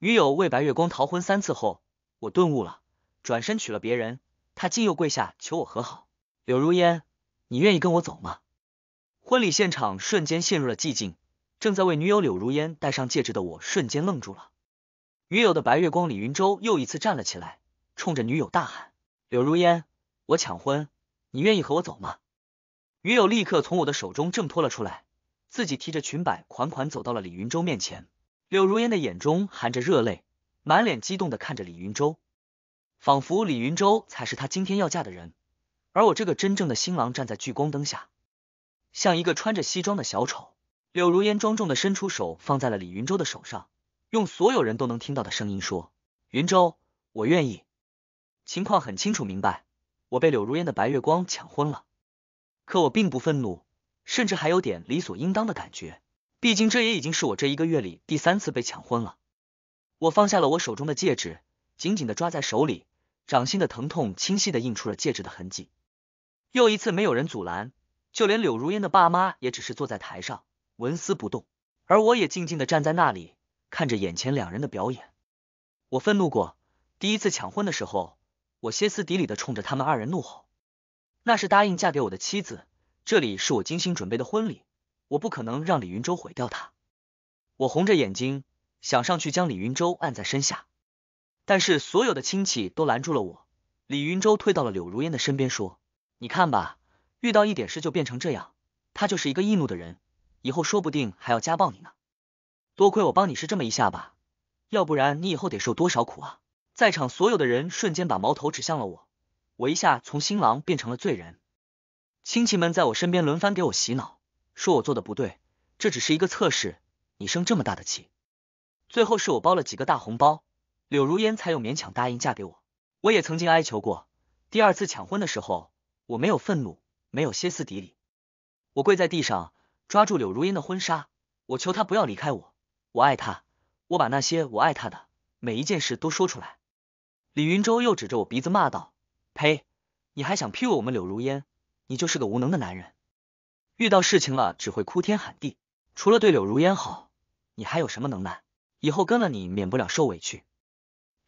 女友为白月光逃婚三次后，我顿悟了，转身娶了别人，他竟又跪下求我和好。柳如烟，你愿意跟我走吗？婚礼现场瞬间陷入了寂静，正在为女友柳如烟戴上戒指的我瞬间愣住了。女友的白月光李云洲又一次站了起来，冲着女友大喊：“柳如烟，我抢婚，你愿意和我走吗？”女友立刻从我的手中挣脱了出来，自己提着裙摆款款走到了李云洲面前。柳如烟的眼中含着热泪，满脸激动的看着李云洲，仿佛李云洲才是她今天要嫁的人，而我这个真正的新郎站在聚光灯下，像一个穿着西装的小丑。柳如烟庄重的伸出手放在了李云洲的手上。用所有人都能听到的声音说：“云州，我愿意。”情况很清楚明白，我被柳如烟的白月光抢婚了。可我并不愤怒，甚至还有点理所应当的感觉。毕竟这也已经是我这一个月里第三次被抢婚了。我放下了我手中的戒指，紧紧的抓在手里，掌心的疼痛清晰的印出了戒指的痕迹。又一次没有人阻拦，就连柳如烟的爸妈也只是坐在台上纹丝不动，而我也静静的站在那里。看着眼前两人的表演，我愤怒过。第一次抢婚的时候，我歇斯底里的冲着他们二人怒吼：“那是答应嫁给我的妻子，这里是我精心准备的婚礼，我不可能让李云洲毁掉他。”我红着眼睛想上去将李云洲按在身下，但是所有的亲戚都拦住了我。李云洲退到了柳如烟的身边，说：“你看吧，遇到一点事就变成这样，他就是一个易怒的人，以后说不定还要家暴你呢。”多亏我帮你是这么一下吧，要不然你以后得受多少苦啊！在场所有的人瞬间把矛头指向了我，我一下从新郎变成了罪人。亲戚们在我身边轮番给我洗脑，说我做的不对，这只是一个测试，你生这么大的气。最后是我包了几个大红包，柳如烟才有勉强答应嫁给我。我也曾经哀求过，第二次抢婚的时候，我没有愤怒，没有歇斯底里，我跪在地上抓住柳如烟的婚纱，我求她不要离开我。我爱她，我把那些我爱她的每一件事都说出来。李云洲又指着我鼻子骂道：“呸！你还想 PU 我们柳如烟？你就是个无能的男人，遇到事情了只会哭天喊地，除了对柳如烟好，你还有什么能耐？以后跟了你，免不了受委屈。”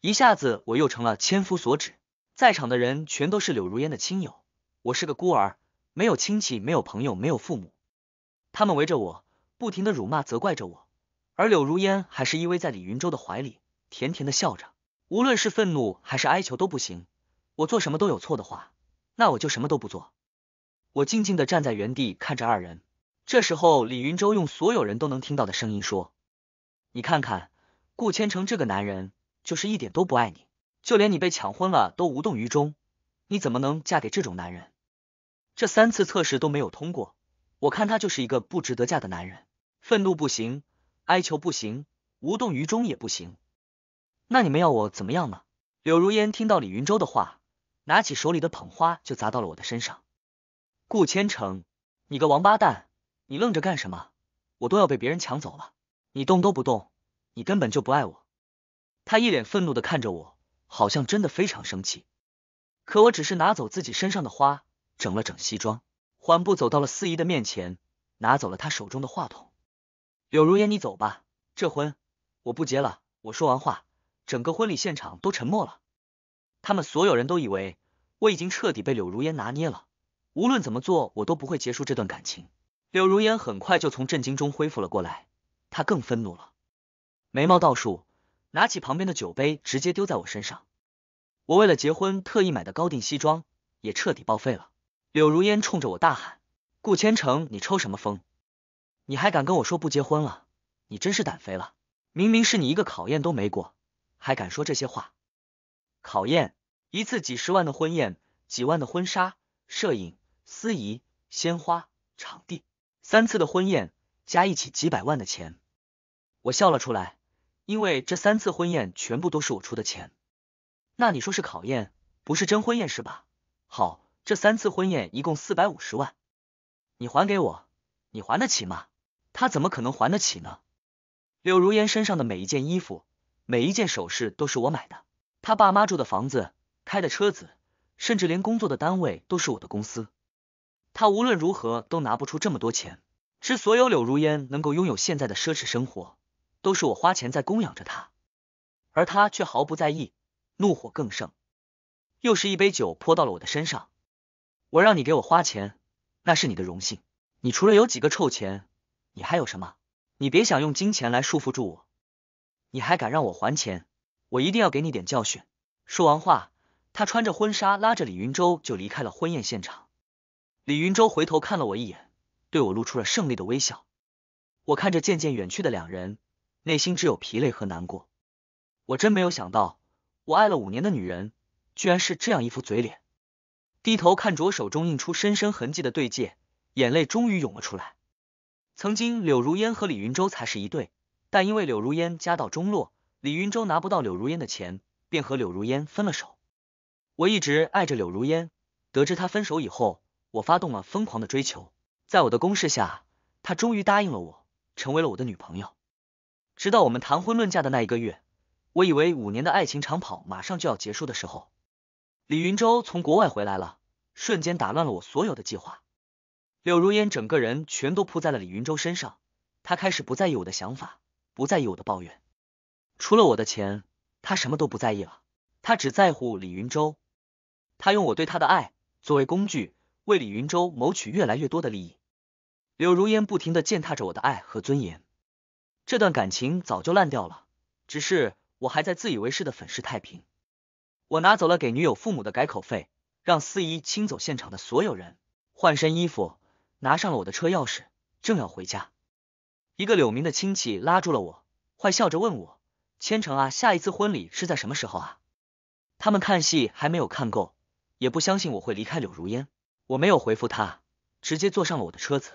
一下子我又成了千夫所指，在场的人全都是柳如烟的亲友，我是个孤儿，没有亲戚，没有朋友，没有父母，他们围着我，不停的辱骂责怪着我。而柳如烟还是依偎在李云洲的怀里，甜甜的笑着。无论是愤怒还是哀求都不行，我做什么都有错的话，那我就什么都不做。我静静的站在原地看着二人。这时候，李云洲用所有人都能听到的声音说：“你看看，顾千成这个男人，就是一点都不爱你，就连你被抢婚了都无动于衷，你怎么能嫁给这种男人？这三次测试都没有通过，我看他就是一个不值得嫁的男人。愤怒不行。”哀求不行，无动于衷也不行，那你们要我怎么样呢？柳如烟听到李云洲的话，拿起手里的捧花就砸到了我的身上。顾千成，你个王八蛋，你愣着干什么？我都要被别人抢走了，你动都不动，你根本就不爱我。他一脸愤怒的看着我，好像真的非常生气。可我只是拿走自己身上的花，整了整西装，缓步走到了司仪的面前，拿走了他手中的话筒。柳如烟，你走吧，这婚我不结了。我说完话，整个婚礼现场都沉默了。他们所有人都以为我已经彻底被柳如烟拿捏了，无论怎么做，我都不会结束这段感情。柳如烟很快就从震惊中恢复了过来，她更愤怒了，眉毛倒竖，拿起旁边的酒杯直接丢在我身上。我为了结婚特意买的高定西装也彻底报废了。柳如烟冲着我大喊：“顾千成，你抽什么风？”你还敢跟我说不结婚了？你真是胆肥了！明明是你一个考验都没过，还敢说这些话？考验一次几十万的婚宴，几万的婚纱、摄影、司仪、鲜花、场地，三次的婚宴加一起几百万的钱。我笑了出来，因为这三次婚宴全部都是我出的钱。那你说是考验，不是真婚宴是吧？好，这三次婚宴一共四百五十万，你还给我，你还得起吗？他怎么可能还得起呢？柳如烟身上的每一件衣服、每一件首饰都是我买的，他爸妈住的房子、开的车子，甚至连工作的单位都是我的公司。他无论如何都拿不出这么多钱。之所以柳如烟能够拥有现在的奢侈生活，都是我花钱在供养着他。而他却毫不在意，怒火更盛，又是一杯酒泼到了我的身上。我让你给我花钱，那是你的荣幸。你除了有几个臭钱，你还有什么？你别想用金钱来束缚住我。你还敢让我还钱？我一定要给你点教训。说完话，他穿着婚纱，拉着李云洲就离开了婚宴现场。李云洲回头看了我一眼，对我露出了胜利的微笑。我看着渐渐远去的两人，内心只有疲累和难过。我真没有想到，我爱了五年的女人，居然是这样一副嘴脸。低头看着手中印出深深痕迹的对戒，眼泪终于涌了出来。曾经柳如烟和李云洲才是一对，但因为柳如烟家道中落，李云洲拿不到柳如烟的钱，便和柳如烟分了手。我一直爱着柳如烟，得知她分手以后，我发动了疯狂的追求，在我的攻势下，她终于答应了我，成为了我的女朋友。直到我们谈婚论嫁的那一个月，我以为五年的爱情长跑马上就要结束的时候。李云洲从国外回来了，瞬间打乱了我所有的计划。柳如烟整个人全都扑在了李云洲身上，他开始不在意我的想法，不在意我的抱怨，除了我的钱，他什么都不在意了。他只在乎李云洲，他用我对他的爱作为工具，为李云洲谋取越来越多的利益。柳如烟不停的践踏着我的爱和尊严，这段感情早就烂掉了，只是我还在自以为是的粉饰太平。我拿走了给女友父母的改口费，让司仪清走现场的所有人，换身衣服，拿上了我的车钥匙，正要回家。一个柳明的亲戚拉住了我，坏笑着问我：“千城啊，下一次婚礼是在什么时候啊？”他们看戏还没有看够，也不相信我会离开柳如烟。我没有回复他，直接坐上了我的车子。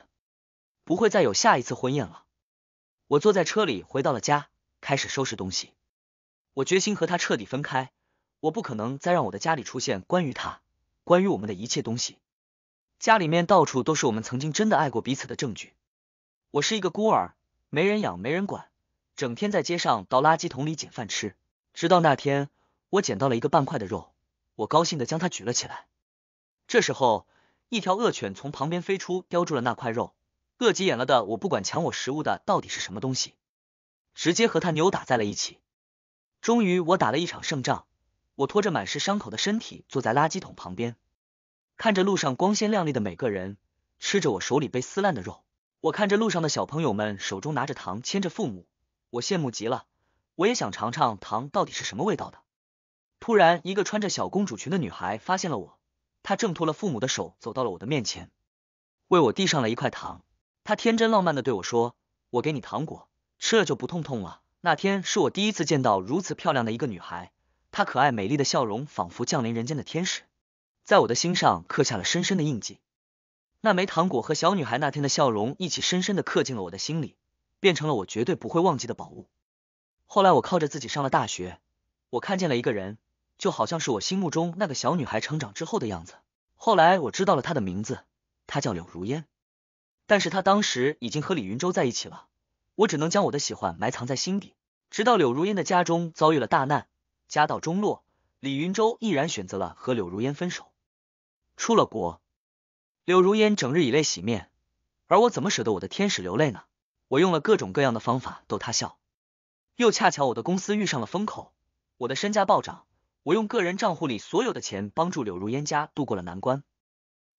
不会再有下一次婚宴了。我坐在车里回到了家，开始收拾东西。我决心和他彻底分开。我不可能再让我的家里出现关于他、关于我们的一切东西。家里面到处都是我们曾经真的爱过彼此的证据。我是一个孤儿，没人养，没人管，整天在街上倒垃圾桶里捡饭吃。直到那天，我捡到了一个半块的肉，我高兴的将它举了起来。这时候，一条恶犬从旁边飞出，叼住了那块肉。饿急眼了的我，不管抢我食物的到底是什么东西，直接和他扭打在了一起。终于，我打了一场胜仗。我拖着满是伤口的身体坐在垃圾桶旁边，看着路上光鲜亮丽的每个人，吃着我手里被撕烂的肉。我看着路上的小朋友们手中拿着糖，牵着父母，我羡慕极了。我也想尝尝糖到底是什么味道的。突然，一个穿着小公主裙的女孩发现了我，她挣脱了父母的手，走到了我的面前，为我递上了一块糖。她天真浪漫的对我说：“我给你糖果，吃了就不痛痛了。”那天是我第一次见到如此漂亮的一个女孩。她可爱美丽的笑容，仿佛降临人间的天使，在我的心上刻下了深深的印记。那枚糖果和小女孩那天的笑容一起，深深的刻进了我的心里，变成了我绝对不会忘记的宝物。后来我靠着自己上了大学，我看见了一个人，就好像是我心目中那个小女孩成长之后的样子。后来我知道了她的名字，她叫柳如烟，但是她当时已经和李云洲在一起了。我只能将我的喜欢埋藏在心底，直到柳如烟的家中遭遇了大难。家道中落，李云洲毅然选择了和柳如烟分手。出了国，柳如烟整日以泪洗面，而我怎么舍得我的天使流泪呢？我用了各种各样的方法逗他笑，又恰巧我的公司遇上了风口，我的身价暴涨，我用个人账户里所有的钱帮助柳如烟家度过了难关。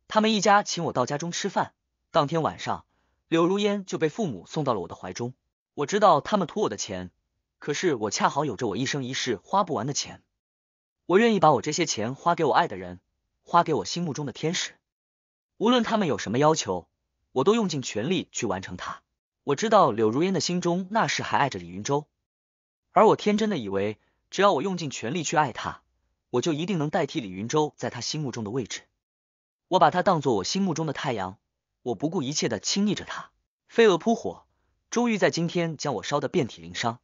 他们一家请我到家中吃饭，当天晚上，柳如烟就被父母送到了我的怀中。我知道他们图我的钱。可是我恰好有着我一生一世花不完的钱，我愿意把我这些钱花给我爱的人，花给我心目中的天使，无论他们有什么要求，我都用尽全力去完成它。我知道柳如烟的心中那时还爱着李云洲，而我天真的以为，只要我用尽全力去爱他，我就一定能代替李云洲在他心目中的位置。我把他当做我心目中的太阳，我不顾一切的亲昵着他，飞蛾扑火，终于在今天将我烧得遍体鳞伤。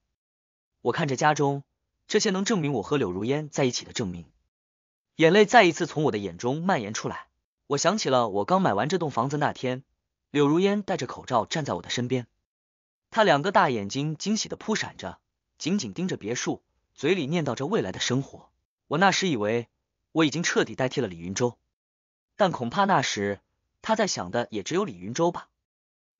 我看着家中这些能证明我和柳如烟在一起的证明，眼泪再一次从我的眼中蔓延出来。我想起了我刚买完这栋房子那天，柳如烟戴着口罩站在我的身边，她两个大眼睛惊喜的扑闪着，紧紧盯着别墅，嘴里念叨着未来的生活。我那时以为我已经彻底代替了李云洲，但恐怕那时他在想的也只有李云洲吧。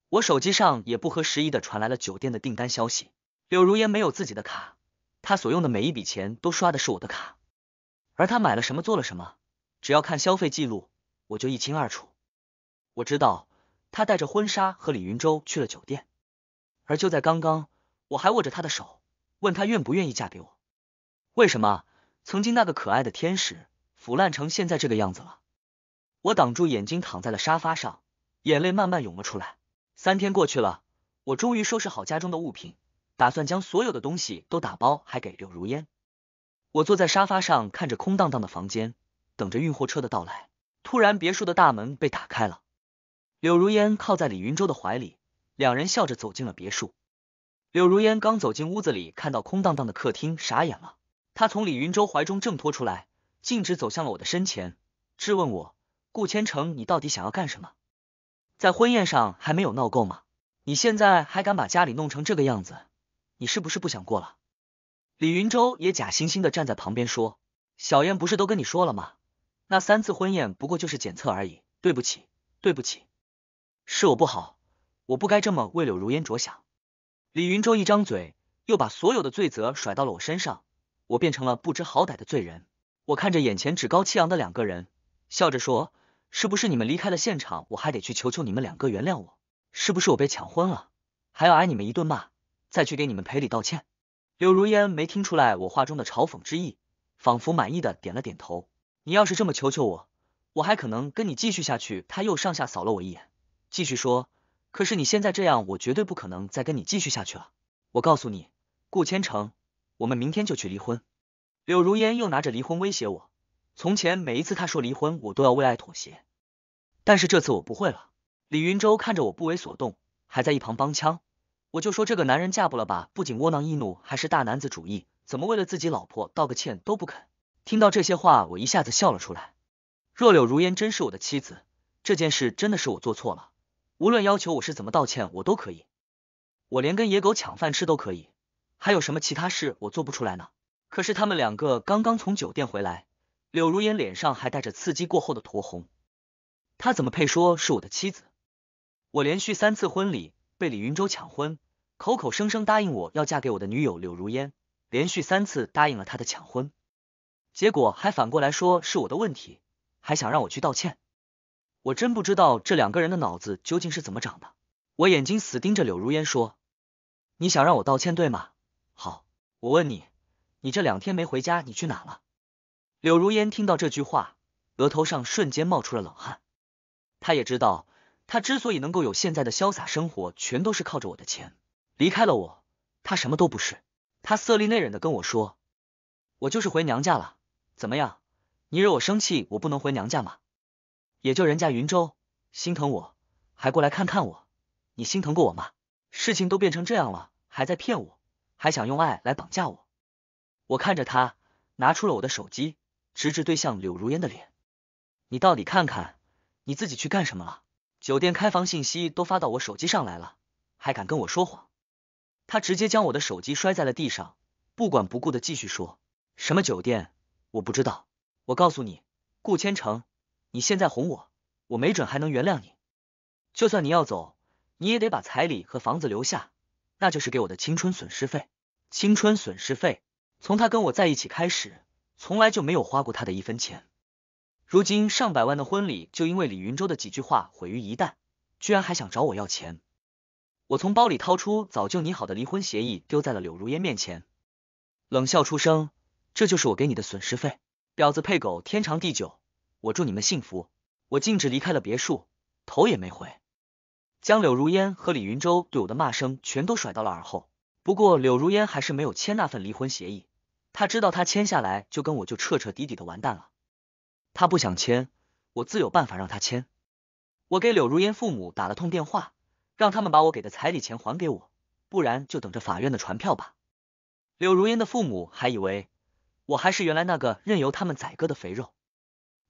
我手机上也不合时宜的传来了酒店的订单消息。柳如烟没有自己的卡，她所用的每一笔钱都刷的是我的卡，而他买了什么做了什么，只要看消费记录，我就一清二楚。我知道他带着婚纱和李云洲去了酒店，而就在刚刚，我还握着他的手，问他愿不愿意嫁给我。为什么曾经那个可爱的天使腐烂成现在这个样子了？我挡住眼睛，躺在了沙发上，眼泪慢慢涌了出来。三天过去了，我终于收拾好家中的物品。打算将所有的东西都打包，还给柳如烟。我坐在沙发上，看着空荡荡的房间，等着运货车的到来。突然，别墅的大门被打开了，柳如烟靠在李云洲的怀里，两人笑着走进了别墅。柳如烟刚走进屋子里，看到空荡荡的客厅，傻眼了。她从李云洲怀中挣脱出来，径直走向了我的身前，质问我：“顾千城，你到底想要干什么？在婚宴上还没有闹够吗？你现在还敢把家里弄成这个样子？”你是不是不想过了？李云洲也假惺惺的站在旁边说：“小燕不是都跟你说了吗？那三次婚宴不过就是检测而已。对不起，对不起，是我不好，我不该这么为柳如烟着想。”李云洲一张嘴，又把所有的罪责甩到了我身上，我变成了不知好歹的罪人。我看着眼前趾高气扬的两个人，笑着说：“是不是你们离开了现场，我还得去求求你们两个原谅我？是不是我被抢婚了，还要挨你们一顿骂？”再去给你们赔礼道歉。柳如烟没听出来我话中的嘲讽之意，仿佛满意的点了点头。你要是这么求求我，我还可能跟你继续下去。他又上下扫了我一眼，继续说：“可是你现在这样，我绝对不可能再跟你继续下去了。我告诉你，顾千城，我们明天就去离婚。”柳如烟又拿着离婚威胁我。从前每一次她说离婚，我都要为爱妥协，但是这次我不会了。李云洲看着我不为所动，还在一旁帮腔。我就说这个男人嫁不了吧，不仅窝囊易怒，还是大男子主义，怎么为了自己老婆道个歉都不肯？听到这些话，我一下子笑了出来。若柳如烟真是我的妻子，这件事真的是我做错了，无论要求我是怎么道歉，我都可以。我连跟野狗抢饭吃都可以，还有什么其他事我做不出来呢？可是他们两个刚刚从酒店回来，柳如烟脸上还带着刺激过后的酡红，她怎么配说是我的妻子？我连续三次婚礼。被李云洲抢婚，口口声声答应我要嫁给我的女友柳如烟，连续三次答应了他的抢婚，结果还反过来说是我的问题，还想让我去道歉。我真不知道这两个人的脑子究竟是怎么长的。我眼睛死盯着柳如烟说：“你想让我道歉对吗？我问你，你这两天没回家，你去哪了？”柳如烟听到这句话，额头上瞬间冒出了冷汗。他也知道。他之所以能够有现在的潇洒生活，全都是靠着我的钱。离开了我，他什么都不是。他色厉内荏的跟我说：“我就是回娘家了，怎么样？你惹我生气，我不能回娘家吗？也就人家云州心疼我，还过来看看我。你心疼过我吗？事情都变成这样了，还在骗我，还想用爱来绑架我。”我看着他，拿出了我的手机，直直对向柳如烟的脸：“你到底看看，你自己去干什么了？”酒店开房信息都发到我手机上来了，还敢跟我说谎？他直接将我的手机摔在了地上，不管不顾的继续说：“什么酒店？我不知道。我告诉你，顾千城，你现在哄我，我没准还能原谅你。就算你要走，你也得把彩礼和房子留下，那就是给我的青春损失费。青春损失费，从他跟我在一起开始，从来就没有花过他的一分钱。”如今上百万的婚礼就因为李云洲的几句话毁于一旦，居然还想找我要钱。我从包里掏出早就拟好的离婚协议，丢在了柳如烟面前，冷笑出声：“这就是我给你的损失费。”婊子配狗，天长地久。我祝你们幸福。我径直离开了别墅，头也没回，将柳如烟和李云洲对我的骂声全都甩到了耳后。不过柳如烟还是没有签那份离婚协议，他知道他签下来就跟我就彻彻底底的完蛋了。他不想签，我自有办法让他签。我给柳如烟父母打了通电话，让他们把我给的彩礼钱还给我，不然就等着法院的传票吧。柳如烟的父母还以为我还是原来那个任由他们宰割的肥肉，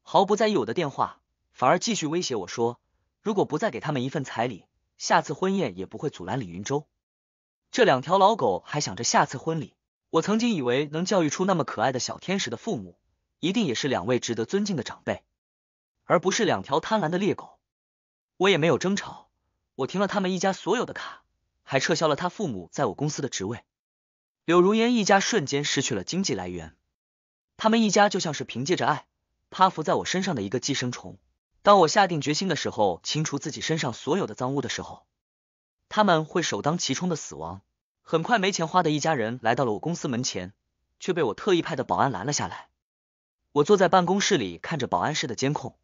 毫不在意我的电话，反而继续威胁我说，如果不再给他们一份彩礼，下次婚宴也不会阻拦李云洲。这两条老狗还想着下次婚礼，我曾经以为能教育出那么可爱的小天使的父母。一定也是两位值得尊敬的长辈，而不是两条贪婪的猎狗。我也没有争吵，我停了他们一家所有的卡，还撤销了他父母在我公司的职位。柳如烟一家瞬间失去了经济来源，他们一家就像是凭借着爱趴伏在我身上的一个寄生虫。当我下定决心的时候，清除自己身上所有的脏污的时候，他们会首当其冲的死亡。很快，没钱花的一家人来到了我公司门前，却被我特意派的保安拦了下来。我坐在办公室里，看着保安室的监控。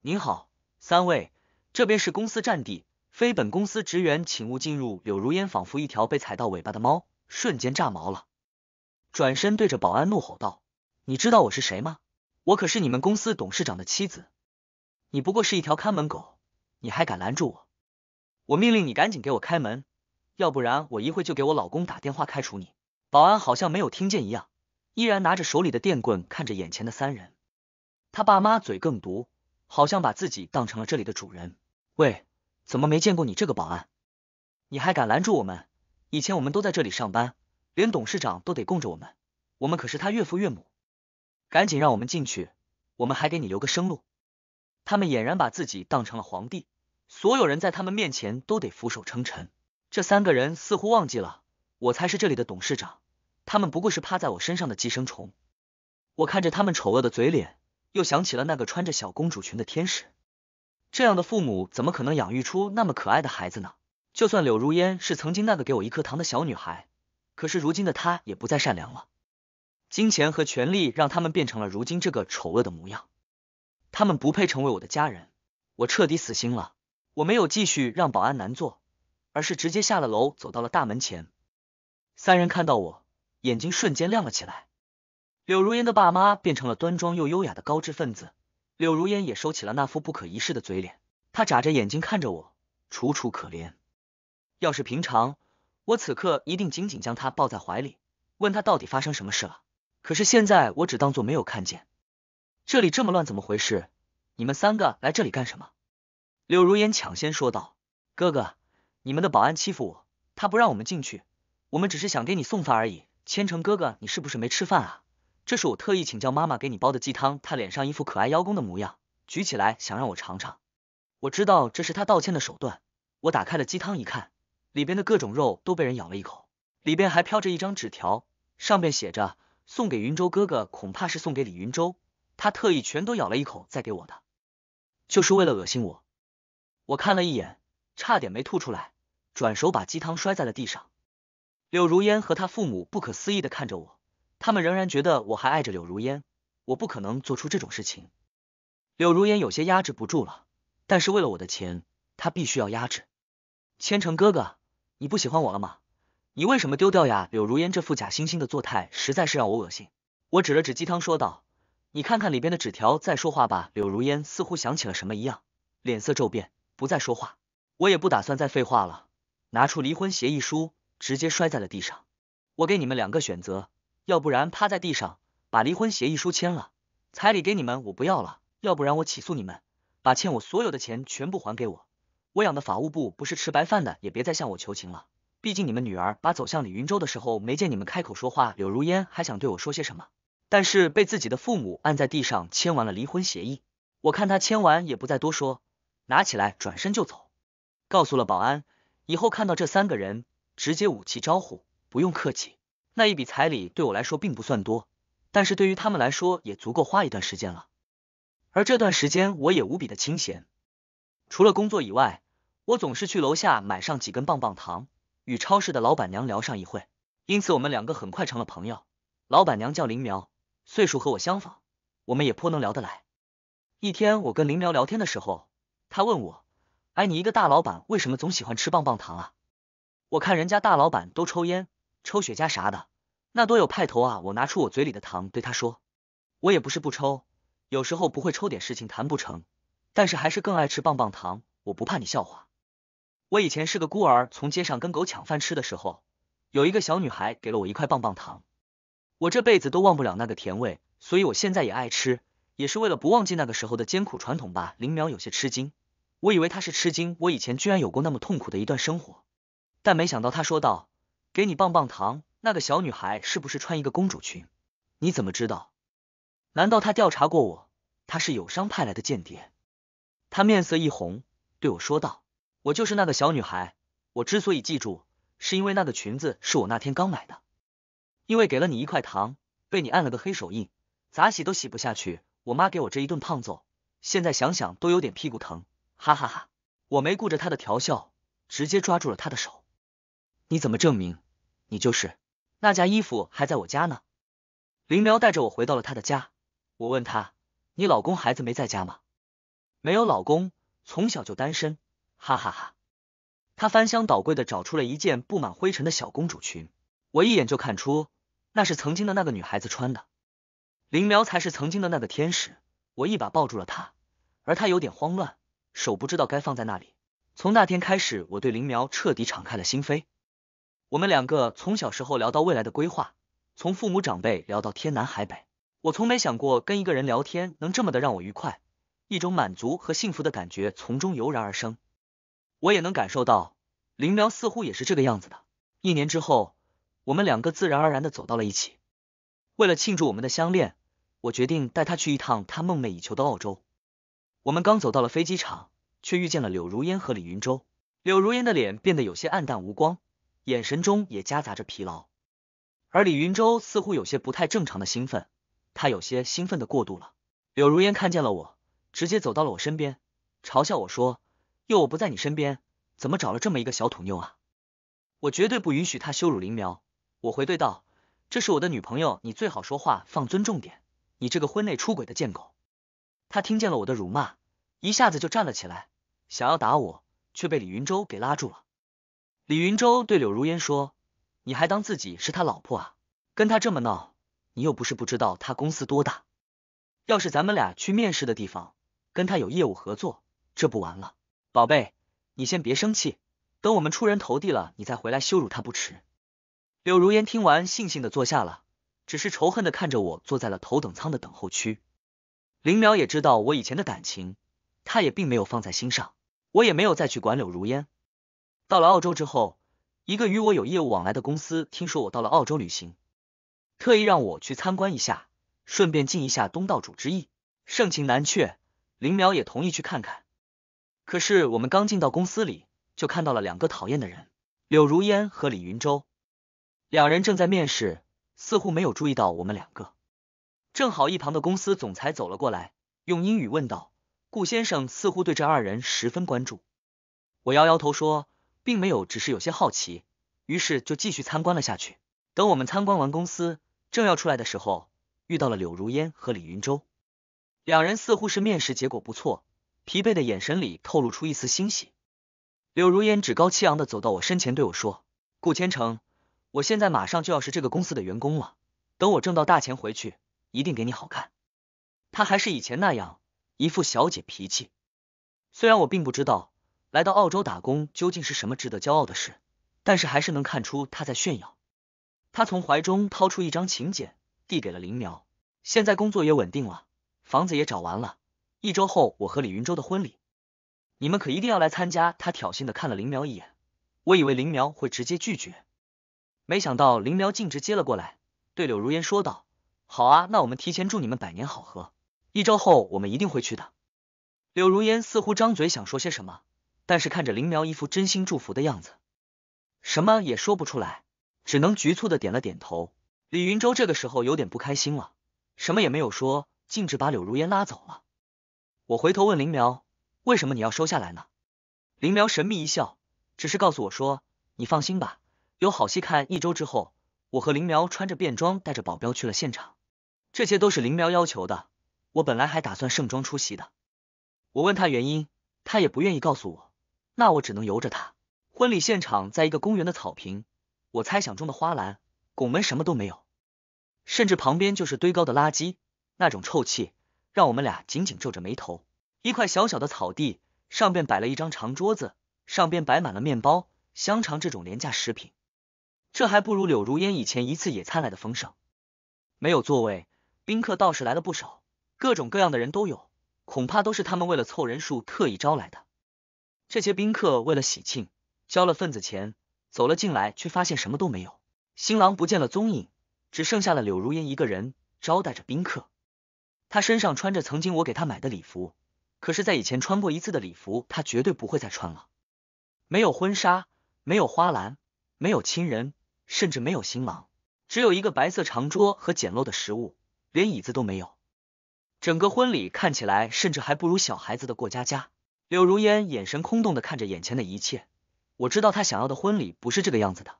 您好，三位，这边是公司占地，非本公司职员请勿进入。柳如烟仿佛一条被踩到尾巴的猫，瞬间炸毛了，转身对着保安怒吼道：“你知道我是谁吗？我可是你们公司董事长的妻子。”你不过是一条看门狗，你还敢拦住我？我命令你赶紧给我开门，要不然我一会就给我老公打电话开除你。保安好像没有听见一样，依然拿着手里的电棍看着眼前的三人。他爸妈嘴更毒，好像把自己当成了这里的主人。喂，怎么没见过你这个保安？你还敢拦住我们？以前我们都在这里上班，连董事长都得供着我们，我们可是他岳父岳母。赶紧让我们进去，我们还给你留个生路。他们俨然把自己当成了皇帝，所有人在他们面前都得俯首称臣。这三个人似乎忘记了，我才是这里的董事长，他们不过是趴在我身上的寄生虫。我看着他们丑恶的嘴脸，又想起了那个穿着小公主裙的天使。这样的父母怎么可能养育出那么可爱的孩子呢？就算柳如烟是曾经那个给我一颗糖的小女孩，可是如今的她也不再善良了。金钱和权力让他们变成了如今这个丑恶的模样。他们不配成为我的家人，我彻底死心了。我没有继续让保安难做，而是直接下了楼，走到了大门前。三人看到我，眼睛瞬间亮了起来。柳如烟的爸妈变成了端庄又优雅的高知分子，柳如烟也收起了那副不可一世的嘴脸，她眨着眼睛看着我，楚楚可怜。要是平常，我此刻一定紧紧将她抱在怀里，问她到底发生什么事了。可是现在，我只当做没有看见。这里这么乱，怎么回事？你们三个来这里干什么？柳如烟抢先说道：“哥哥，你们的保安欺负我，他不让我们进去，我们只是想给你送饭而已。千城哥哥，你是不是没吃饭啊？这是我特意请教妈妈给你煲的鸡汤。”他脸上一副可爱邀功的模样，举起来想让我尝尝。我知道这是他道歉的手段。我打开了鸡汤一看，里边的各种肉都被人咬了一口，里边还飘着一张纸条，上面写着：“送给云州哥哥，恐怕是送给李云州。”他特意全都咬了一口再给我的，就是为了恶心我。我看了一眼，差点没吐出来，转手把鸡汤摔在了地上。柳如烟和他父母不可思议的看着我，他们仍然觉得我还爱着柳如烟，我不可能做出这种事情。柳如烟有些压制不住了，但是为了我的钱，他必须要压制。千城哥哥，你不喜欢我了吗？你为什么丢掉呀？柳如烟这副假惺惺的作态实在是让我恶心。我指了指鸡汤说道。你看看里边的纸条，再说话吧。柳如烟似乎想起了什么一样，脸色骤变，不再说话。我也不打算再废话了，拿出离婚协议书，直接摔在了地上。我给你们两个选择，要不然趴在地上把离婚协议书签了，彩礼给你们我不要了；要不然我起诉你们，把欠我所有的钱全部还给我。我养的法务部不是吃白饭的，也别再向我求情了。毕竟你们女儿把走向李云洲的时候，没见你们开口说话。柳如烟还想对我说些什么？但是被自己的父母按在地上签完了离婚协议，我看他签完也不再多说，拿起来转身就走，告诉了保安，以后看到这三个人直接武器招呼，不用客气。那一笔彩礼对我来说并不算多，但是对于他们来说也足够花一段时间了。而这段时间我也无比的清闲，除了工作以外，我总是去楼下买上几根棒棒糖，与超市的老板娘聊上一会，因此我们两个很快成了朋友。老板娘叫林苗。岁数和我相仿，我们也颇能聊得来。一天，我跟林苗聊天的时候，他问我：“哎，你一个大老板，为什么总喜欢吃棒棒糖啊？我看人家大老板都抽烟、抽雪茄啥的，那多有派头啊！”我拿出我嘴里的糖，对他说：“我也不是不抽，有时候不会抽点事情谈不成，但是还是更爱吃棒棒糖。我不怕你笑话。我以前是个孤儿，从街上跟狗抢饭吃的时候，有一个小女孩给了我一块棒棒糖。”我这辈子都忘不了那个甜味，所以我现在也爱吃，也是为了不忘记那个时候的艰苦传统吧。林苗有些吃惊，我以为他是吃惊，我以前居然有过那么痛苦的一段生活，但没想到他说道：“给你棒棒糖，那个小女孩是不是穿一个公主裙？你怎么知道？难道他调查过我？他是友商派来的间谍？”他面色一红，对我说道：“我就是那个小女孩，我之所以记住，是因为那个裙子是我那天刚买的。”因为给了你一块糖，被你按了个黑手印，咋洗都洗不下去。我妈给我这一顿胖揍，现在想想都有点屁股疼，哈哈哈！我没顾着他的调笑，直接抓住了他的手。你怎么证明你就是？那件衣服还在我家呢。林苗带着我回到了他的家，我问他：“你老公孩子没在家吗？”没有老公，从小就单身，哈哈哈。他翻箱倒柜的找出了一件布满灰尘的小公主裙，我一眼就看出那是曾经的那个女孩子穿的。林苗才是曾经的那个天使，我一把抱住了她，而她有点慌乱，手不知道该放在哪里。从那天开始，我对林苗彻底敞开了心扉。我们两个从小时候聊到未来的规划，从父母长辈聊到天南海北。我从没想过跟一个人聊天能这么的让我愉快，一种满足和幸福的感觉从中油然而生。我也能感受到林苗似乎也是这个样子的。一年之后，我们两个自然而然的走到了一起。为了庆祝我们的相恋，我决定带他去一趟他梦寐以求的澳洲。我们刚走到了飞机场，却遇见了柳如烟和李云洲。柳如烟的脸变得有些暗淡无光，眼神中也夹杂着疲劳，而李云洲似乎有些不太正常的兴奋，他有些兴奋的过度了。柳如烟看见了我，直接走到了我身边，嘲笑我说：“又我不在你身边，怎么找了这么一个小土妞啊？”我绝对不允许他羞辱林苗，我回怼道。这是我的女朋友，你最好说话放尊重点。你这个婚内出轨的贱狗！他听见了我的辱骂，一下子就站了起来，想要打我，却被李云洲给拉住了。李云洲对柳如烟说：“你还当自己是他老婆啊？跟他这么闹，你又不是不知道他公司多大。要是咱们俩去面试的地方，跟他有业务合作，这不完了？宝贝，你先别生气，等我们出人头地了，你再回来羞辱他不迟。”柳如烟听完，悻悻的坐下了，只是仇恨的看着我，坐在了头等舱的等候区。林淼也知道我以前的感情，他也并没有放在心上，我也没有再去管柳如烟。到了澳洲之后，一个与我有业务往来的公司听说我到了澳洲旅行，特意让我去参观一下，顺便尽一下东道主之意，盛情难却。林苗也同意去看看。可是我们刚进到公司里，就看到了两个讨厌的人，柳如烟和李云洲。两人正在面试，似乎没有注意到我们两个。正好一旁的公司总裁走了过来，用英语问道：“顾先生似乎对这二人十分关注。”我摇摇头说：“并没有，只是有些好奇。”于是就继续参观了下去。等我们参观完公司，正要出来的时候，遇到了柳如烟和李云洲。两人似乎是面试结果不错，疲惫的眼神里透露出一丝欣喜。柳如烟趾高气昂的走到我身前，对我说：“顾千成。”我现在马上就要是这个公司的员工了，等我挣到大钱回去，一定给你好看。他还是以前那样，一副小姐脾气。虽然我并不知道来到澳洲打工究竟是什么值得骄傲的事，但是还是能看出他在炫耀。他从怀中掏出一张请柬，递给了林苗。现在工作也稳定了，房子也找完了，一周后我和李云洲的婚礼，你们可一定要来参加。他挑衅的看了林苗一眼，我以为林苗会直接拒绝。没想到林苗径直接了过来，对柳如烟说道：“好啊，那我们提前祝你们百年好合，一周后我们一定会去的。”柳如烟似乎张嘴想说些什么，但是看着林苗一副真心祝福的样子，什么也说不出来，只能局促的点了点头。李云洲这个时候有点不开心了，什么也没有说，径直把柳如烟拉走了。我回头问林苗：“为什么你要收下来呢？”林苗神秘一笑，只是告诉我说：“你放心吧。”有好戏看。一周之后，我和林苗穿着便装，带着保镖去了现场。这些都是林苗要求的。我本来还打算盛装出席的。我问他原因，他也不愿意告诉我。那我只能由着他。婚礼现场在一个公园的草坪，我猜想中的花篮、拱门什么都没有，甚至旁边就是堆高的垃圾，那种臭气让我们俩紧紧皱着眉头。一块小小的草地，上边摆了一张长桌子，上边摆满了面包、香肠这种廉价食品。这还不如柳如烟以前一次野餐来的丰盛。没有座位，宾客倒是来了不少，各种各样的人都有，恐怕都是他们为了凑人数特意招来的。这些宾客为了喜庆，交了份子钱，走了进来，却发现什么都没有，新郎不见了踪影，只剩下了柳如烟一个人招待着宾客。他身上穿着曾经我给他买的礼服，可是，在以前穿过一次的礼服，他绝对不会再穿了。没有婚纱，没有花篮，没有亲人。甚至没有新郎，只有一个白色长桌和简陋的食物，连椅子都没有。整个婚礼看起来甚至还不如小孩子的过家家。柳如烟眼神空洞的看着眼前的一切，我知道她想要的婚礼不是这个样子的，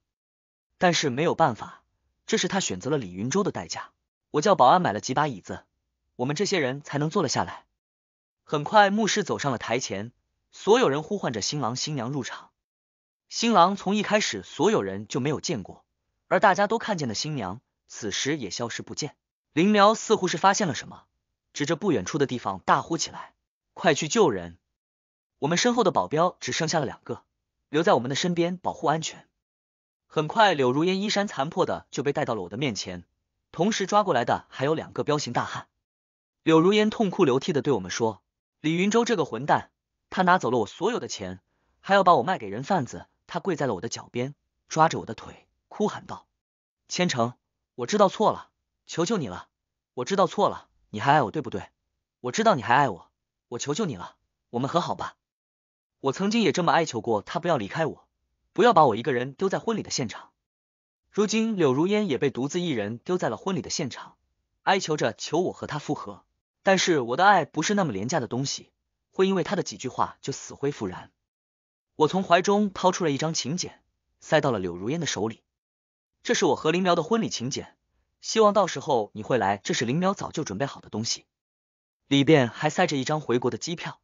但是没有办法，这是她选择了李云洲的代价。我叫保安买了几把椅子，我们这些人才能坐了下来。很快，牧师走上了台前，所有人呼唤着新郎新娘入场。新郎从一开始所有人就没有见过，而大家都看见的新娘，此时也消失不见。林苗似乎是发现了什么。指着不远处的地方大呼起来：“快去救人！我们身后的保镖只剩下了两个，留在我们的身边保护安全。”很快，柳如烟衣衫残破的就被带到了我的面前，同时抓过来的还有两个彪形大汉。柳如烟痛哭流涕的对我们说：“李云洲这个混蛋，他拿走了我所有的钱，还要把我卖给人贩子。”他跪在了我的脚边，抓着我的腿，哭喊道：“千城，我知道错了，求求你了，我知道错了。”你还爱我对不对？我知道你还爱我，我求求你了，我们和好吧。我曾经也这么哀求过他不要离开我，不要把我一个人丢在婚礼的现场。如今柳如烟也被独自一人丢在了婚礼的现场，哀求着求我和他复合。但是我的爱不是那么廉价的东西，会因为他的几句话就死灰复燃。我从怀中掏出了一张请柬，塞到了柳如烟的手里。这是我和林苗的婚礼请柬。希望到时候你会来，这是林苗早就准备好的东西，里边还塞着一张回国的机票。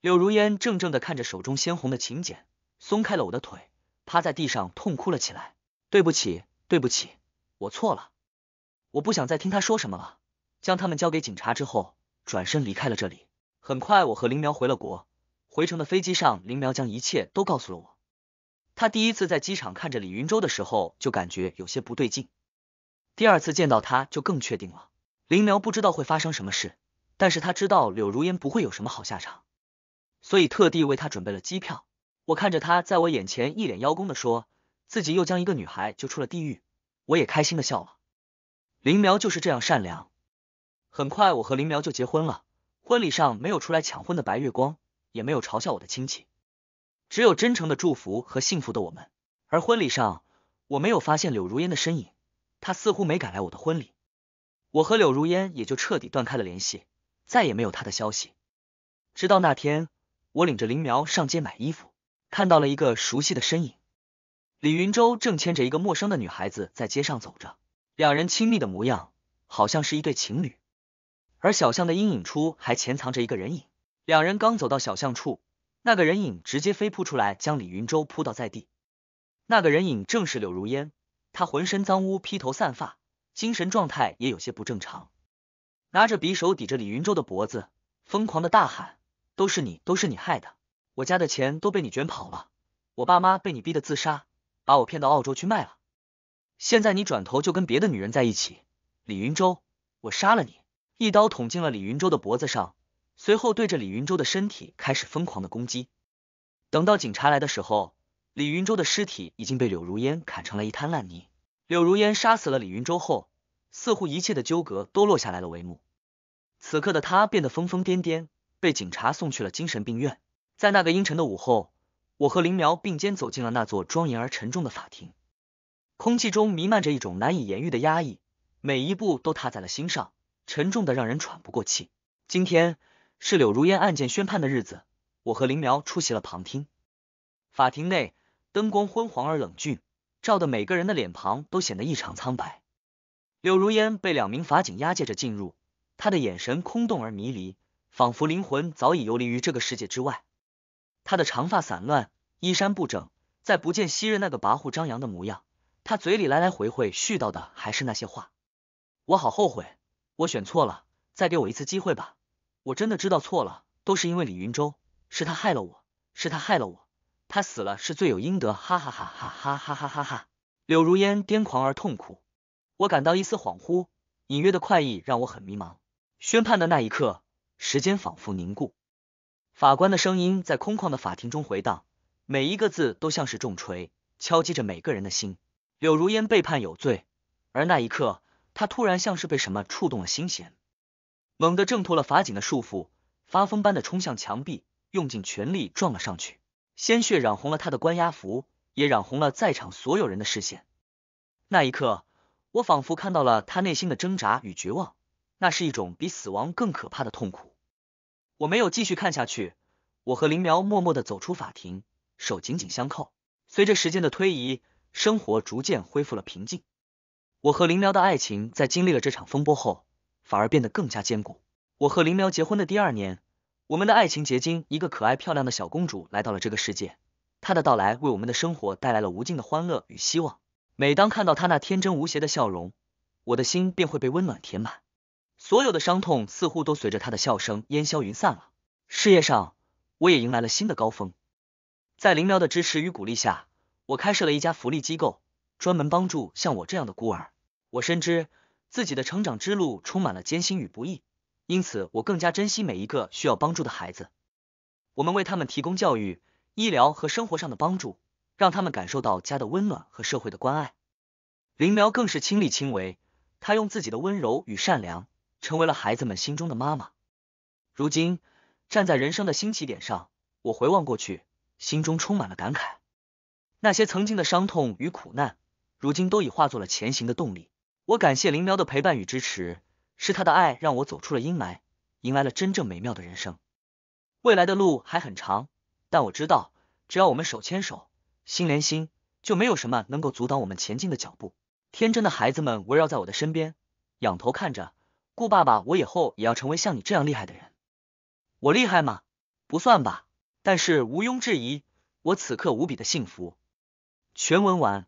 柳如烟怔怔的看着手中鲜红的请柬，松开了我的腿，趴在地上痛哭了起来。对不起，对不起，我错了，我不想再听他说什么了。将他们交给警察之后，转身离开了这里。很快，我和林苗回了国，回程的飞机上，林苗将一切都告诉了我。他第一次在机场看着李云洲的时候，就感觉有些不对劲。第二次见到他就更确定了，林苗不知道会发生什么事，但是他知道柳如烟不会有什么好下场，所以特地为他准备了机票。我看着他在我眼前一脸邀功的说自己又将一个女孩救出了地狱，我也开心的笑了。林苗就是这样善良。很快我和林苗就结婚了，婚礼上没有出来抢婚的白月光，也没有嘲笑我的亲戚，只有真诚的祝福和幸福的我们。而婚礼上我没有发现柳如烟的身影。他似乎没赶来我的婚礼，我和柳如烟也就彻底断开了联系，再也没有他的消息。直到那天，我领着林苗上街买衣服，看到了一个熟悉的身影。李云洲正牵着一个陌生的女孩子在街上走着，两人亲密的模样，好像是一对情侣。而小巷的阴影处还潜藏着一个人影。两人刚走到小巷处，那个人影直接飞扑出来，将李云洲扑倒在地。那个人影正是柳如烟。他浑身脏污，披头散发，精神状态也有些不正常，拿着匕首抵着李云洲的脖子，疯狂的大喊：“都是你，都是你害的！我家的钱都被你卷跑了，我爸妈被你逼得自杀，把我骗到澳洲去卖了。现在你转头就跟别的女人在一起，李云洲，我杀了你！”一刀捅进了李云洲的脖子上，随后对着李云洲的身体开始疯狂的攻击。等到警察来的时候。李云洲的尸体已经被柳如烟砍成了一滩烂泥。柳如烟杀死了李云洲后，似乎一切的纠葛都落下来了帷幕。此刻的他变得疯疯癫癫，被警察送去了精神病院。在那个阴沉的午后，我和林苗并肩走进了那座庄严而沉重的法庭，空气中弥漫着一种难以言喻的压抑，每一步都踏在了心上，沉重的让人喘不过气。今天是柳如烟案件宣判的日子，我和林苗出席了旁听。法庭内。灯光昏黄而冷峻，照得每个人的脸庞都显得异常苍白。柳如烟被两名法警押解着进入，她的眼神空洞而迷离，仿佛灵魂早已游离于这个世界之外。她的长发散乱，衣衫不整，再不见昔日那个跋扈张扬的模样。她嘴里来来回回絮叨的还是那些话。我好后悔，我选错了，再给我一次机会吧。我真的知道错了，都是因为李云洲，是他害了我，是他害了我。他死了是罪有应得，哈哈哈哈哈哈哈哈哈！柳如烟癫狂而痛苦，我感到一丝恍惚，隐约的快意让我很迷茫。宣判的那一刻，时间仿佛凝固，法官的声音在空旷的法庭中回荡，每一个字都像是重锤，敲击着每个人的心。柳如烟被判有罪，而那一刻，他突然像是被什么触动了心弦，猛地挣脱了法警的束缚，发疯般的冲向墙壁，用尽全力撞了上去。鲜血染红了他的关押服，也染红了在场所有人的视线。那一刻，我仿佛看到了他内心的挣扎与绝望，那是一种比死亡更可怕的痛苦。我没有继续看下去，我和林苗默默的走出法庭，手紧紧相扣。随着时间的推移，生活逐渐恢复了平静。我和林苗的爱情在经历了这场风波后，反而变得更加坚固。我和林苗结婚的第二年，我们的爱情结晶——一个可爱漂亮的小公主来到了这个世界。她的到来为我们的生活带来了无尽的欢乐与希望。每当看到她那天真无邪的笑容，我的心便会被温暖填满。所有的伤痛似乎都随着她的笑声烟消云散了。事业上，我也迎来了新的高峰。在林苗的支持与鼓励下，我开设了一家福利机构，专门帮助像我这样的孤儿。我深知自己的成长之路充满了艰辛与不易，因此我更加珍惜每一个需要帮助的孩子。我们为他们提供教育、医疗和生活上的帮助。让他们感受到家的温暖和社会的关爱。林苗更是亲力亲为，她用自己的温柔与善良，成为了孩子们心中的妈妈。如今，站在人生的新起点上，我回望过去，心中充满了感慨。那些曾经的伤痛与苦难，如今都已化作了前行的动力。我感谢林苗的陪伴与支持，是他的爱让我走出了阴霾，迎来了真正美妙的人生。未来的路还很长，但我知道，只要我们手牵手。心连心，就没有什么能够阻挡我们前进的脚步。天真的孩子们围绕在我的身边，仰头看着顾爸爸。我以后也要成为像你这样厉害的人。我厉害吗？不算吧，但是毋庸置疑，我此刻无比的幸福。全文完。